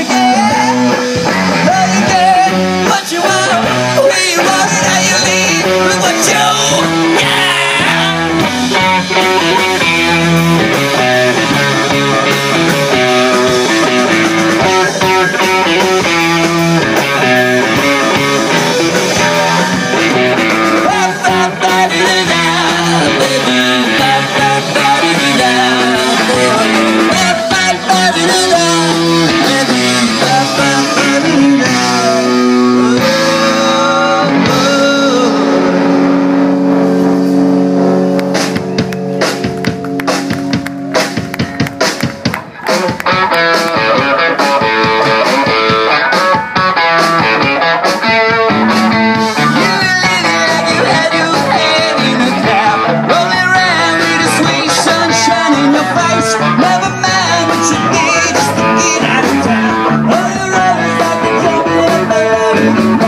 music. Bye.